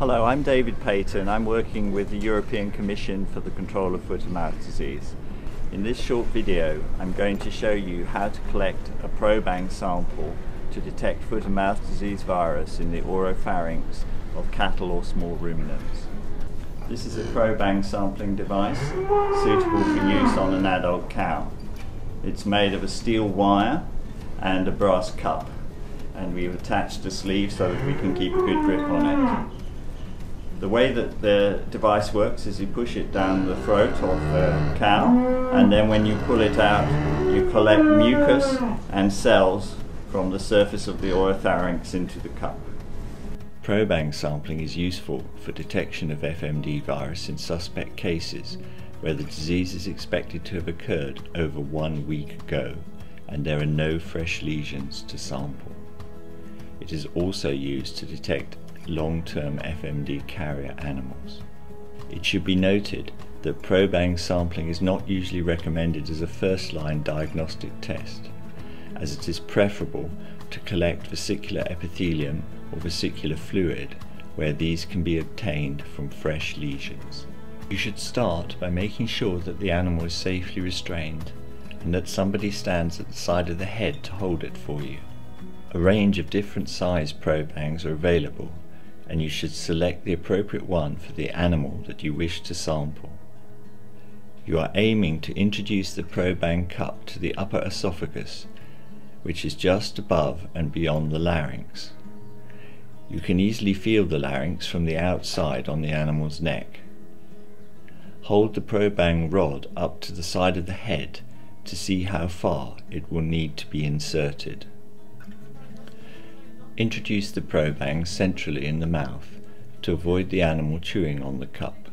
Hello, I'm David Paton. I'm working with the European Commission for the Control of Foot and Mouth Disease. In this short video, I'm going to show you how to collect a probang sample to detect foot and mouth disease virus in the oropharynx of cattle or small ruminants. This is a probang sampling device suitable for use on an adult cow. It's made of a steel wire and a brass cup and we've attached a sleeve so that we can keep a good grip on it. The way that the device works is you push it down the throat of the cow and then when you pull it out you collect mucus and cells from the surface of the oropharynx into the cup. Probang sampling is useful for detection of FMD virus in suspect cases where the disease is expected to have occurred over one week ago and there are no fresh lesions to sample. It is also used to detect long-term FMD carrier animals. It should be noted that probang sampling is not usually recommended as a first-line diagnostic test, as it is preferable to collect vesicular epithelium or vesicular fluid where these can be obtained from fresh lesions. You should start by making sure that the animal is safely restrained and that somebody stands at the side of the head to hold it for you. A range of different size probangs are available and you should select the appropriate one for the animal that you wish to sample. You are aiming to introduce the probang cup to the upper esophagus which is just above and beyond the larynx. You can easily feel the larynx from the outside on the animal's neck. Hold the probang rod up to the side of the head to see how far it will need to be inserted. Introduce the probang centrally in the mouth to avoid the animal chewing on the cup.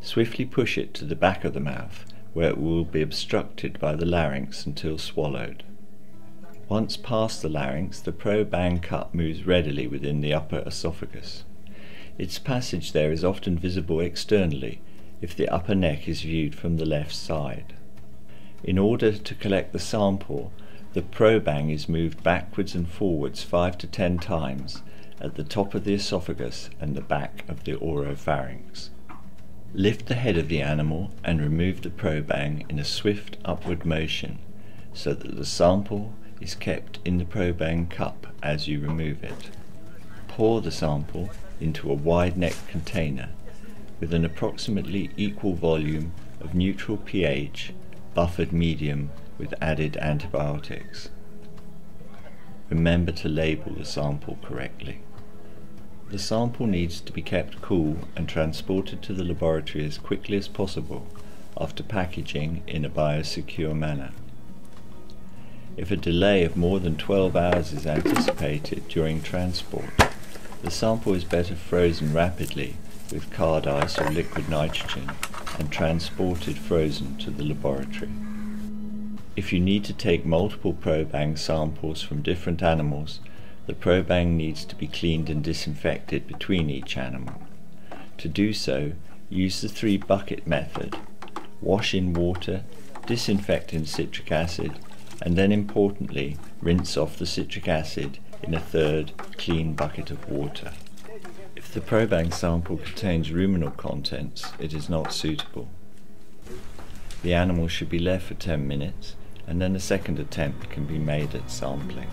Swiftly push it to the back of the mouth where it will be obstructed by the larynx until swallowed. Once past the larynx, the probang cup moves readily within the upper esophagus. Its passage there is often visible externally if the upper neck is viewed from the left side. In order to collect the sample, the probang is moved backwards and forwards 5 to 10 times at the top of the esophagus and the back of the oropharynx. Lift the head of the animal and remove the probang in a swift upward motion so that the sample is kept in the probang cup as you remove it. Pour the sample into a wide neck container with an approximately equal volume of neutral pH buffered medium with added antibiotics. Remember to label the sample correctly. The sample needs to be kept cool and transported to the laboratory as quickly as possible after packaging in a biosecure manner. If a delay of more than 12 hours is anticipated during transport, the sample is better frozen rapidly with card ice or liquid nitrogen and transported frozen to the laboratory. If you need to take multiple probang samples from different animals, the probang needs to be cleaned and disinfected between each animal. To do so, use the three bucket method. Wash in water, disinfect in citric acid, and then importantly, rinse off the citric acid in a third clean bucket of water. If the probang sample contains ruminal contents, it is not suitable. The animal should be left for 10 minutes and then a second attempt can be made at sampling.